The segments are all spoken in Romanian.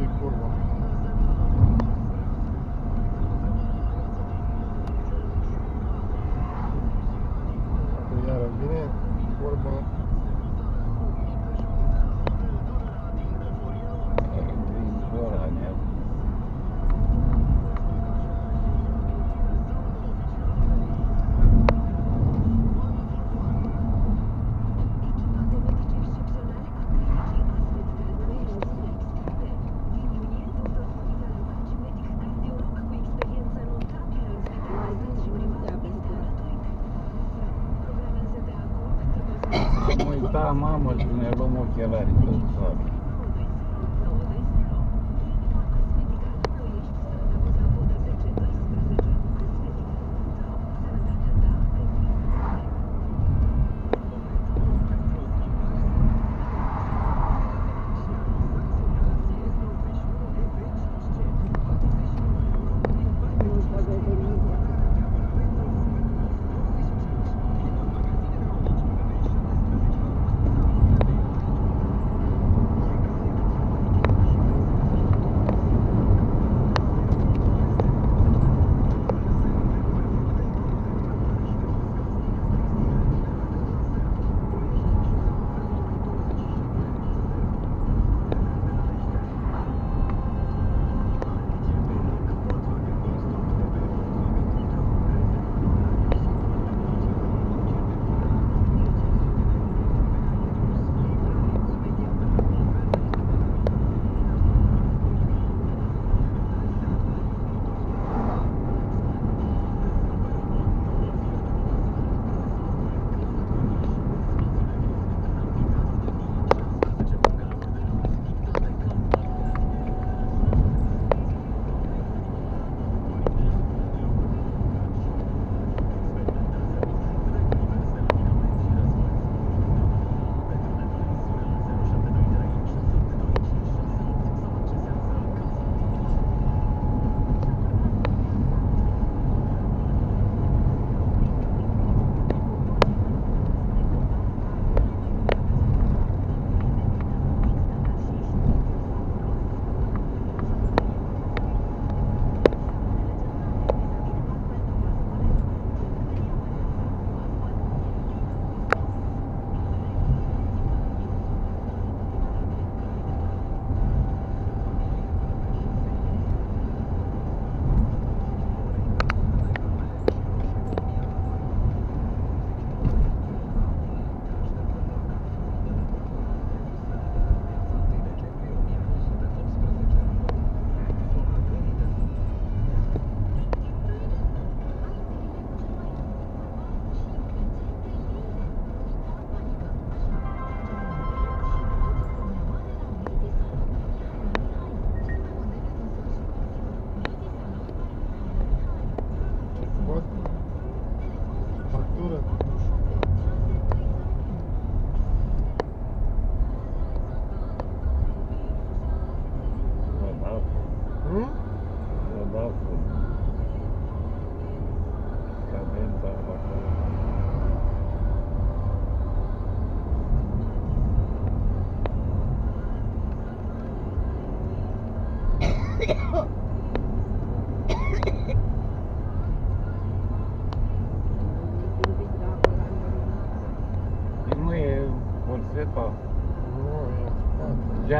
mașină și Am uitat, mamă, să ne luăm ochelarii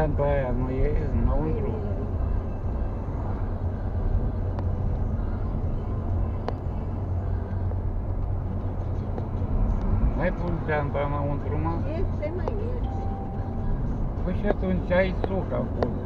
spate. geanta aia nu e înăuntru. Mai pun geanta înăuntru, mă? Este mai este. Păi și atunci ai suc acolo.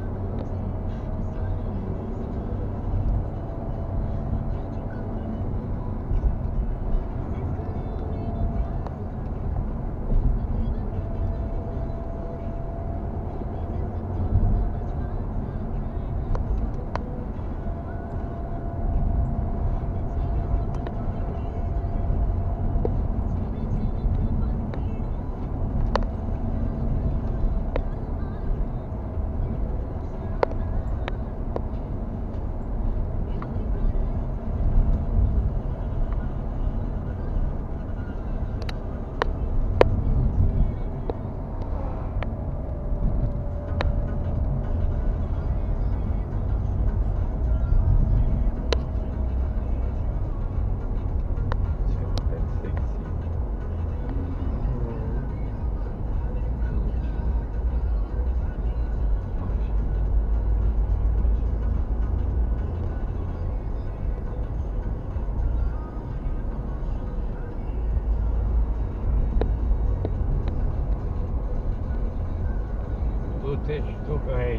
testo è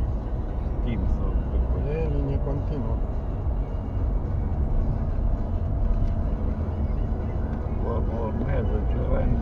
Timson è linea continua buon buon mezzo Giovanni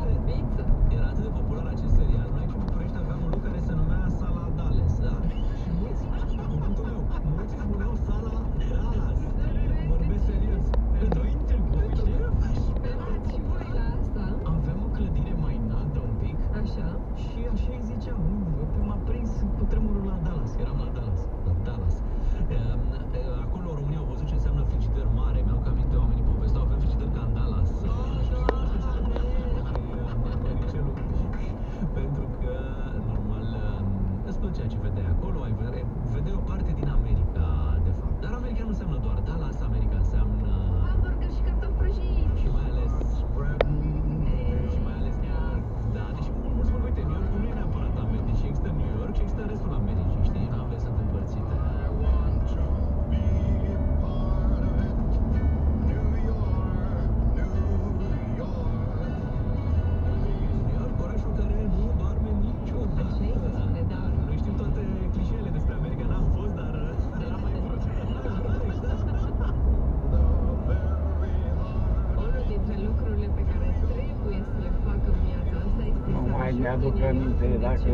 mi-aduc aminte dacă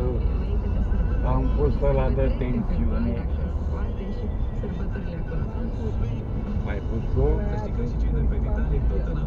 am fost la de tensiune. Mai pus cu? Să știi că și cei de pe Titanic tot în